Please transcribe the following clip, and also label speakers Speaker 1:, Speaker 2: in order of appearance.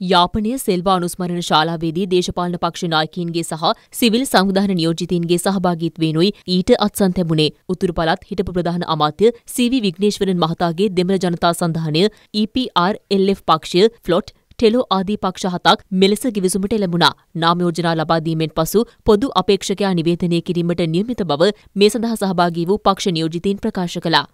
Speaker 1: යාපනය සෙල්වා අනුස්මරණ ශාලාවේදී දේශපාලන පක්ෂ නායකයින්ගේ සහ සිවිල් සංවිධාන නියෝජිතයින්ගේ සහභාගීත්වයෙනුයි ඊට අත්සන් තැබුණේ. උතුරු පළාත් හිටපු ප්‍රධාන අමාත්‍ය සීවි විග්නේශ්වරන් මහතාගේ දෙමළ ජනතා සන්ධානය EPRLF පක්ෂය ෆ්ලොට් ටෙලෝ ආදී පක්ෂ හතක් මෙලෙස ගිවිසුමට එළඹුණා. නාම යෝජනා ලබා දීමෙන් පසු පොදු අපේක්ෂකයා නිවේදනය කිරීමට නියමිත බව මේ සඳහා සහභාගී වූ පක්ෂ නියෝජිතයින් ප්‍රකාශ කළා.